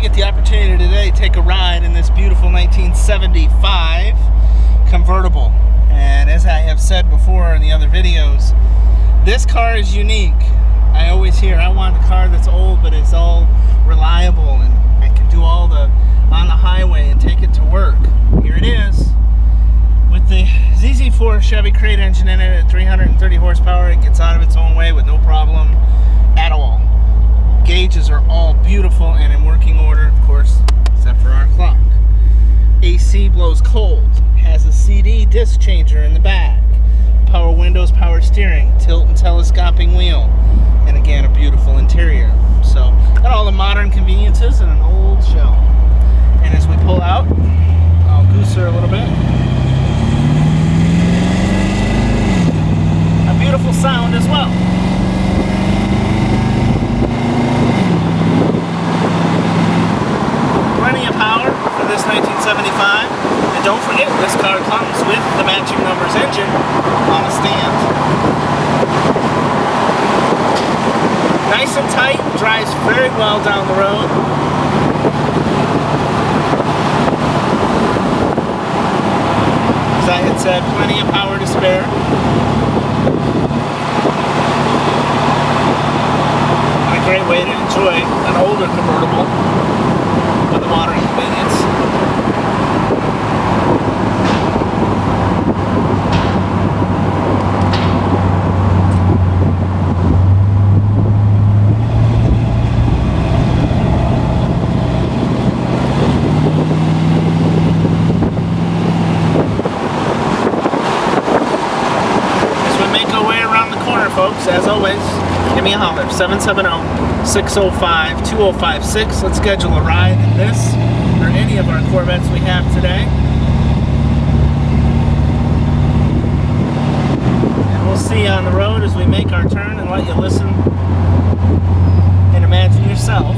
get the opportunity today to take a ride in this beautiful 1975 convertible. And as I have said before in the other videos, this car is unique. I always hear I want a car that's old but it's all reliable and I can do all the on the highway and take it to work. Here it is with the ZZ4 Chevy Crate engine in it at 330 horsepower. It gets out of its own way with no problem are all beautiful and in working order, of course, except for our clock. AC blows cold, has a CD disc changer in the back, power windows, power steering, tilt and telescoping wheel, and again, a beautiful interior. So, got all the modern conveniences in an old shell. And as we pull out, I'll goose her a little bit. A beautiful sound as well. Plenty of power for this 1975. And don't forget, this car comes with the matching numbers engine on a stand. Nice and tight, drives very well down the road. As I had said, plenty of power to spare. And a great way to enjoy an older convertible folks, as always. Give me a holler, 770-605-2056. Let's schedule a ride in this or any of our Corvettes we have today. And we'll see you on the road as we make our turn and let you listen and imagine yourself